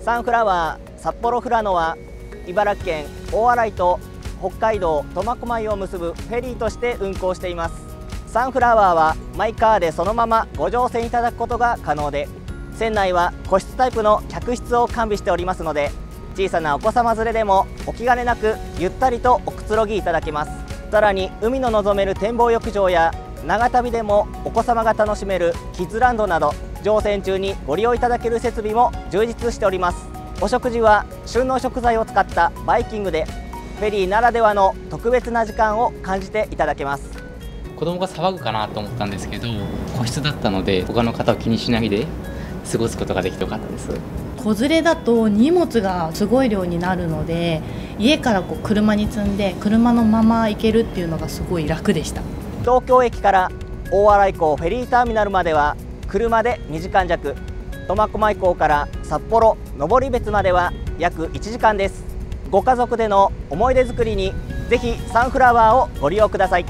サンフラワー札幌フラノは茨城県大洗と北海道苫小牧を結ぶフェリーとして運航しています。サンフラワーはマイカーでそのままご乗船いただくことが可能で船内は個室タイプの客室を完備しておりますので小さなお子様連れでもお気兼ねなくゆったりとおくつろぎいただけます。さらに海の望める展望浴場や長旅でもお子様が楽しめるキッズランドなど乗船中にご利用いただける設備も充実しております。お食事は旬の食材を使ったバイキングでフェリーならではの特別な時間を感じていただけます。子供が騒ぐかなと思ったんですけど個室だったので他の方を気にしないで過ごすことができてよかったです。子連れだと荷物がすごい量になるので家からこう車に積んで車のまま行けるっていうのがすごい楽でした。東京駅から大洗港フェリーターミナルまでは車で2時間弱苫小牧港から札幌登別までは約1時間です。ご家族での思い出作りにぜひサンフラワーをご利用ください。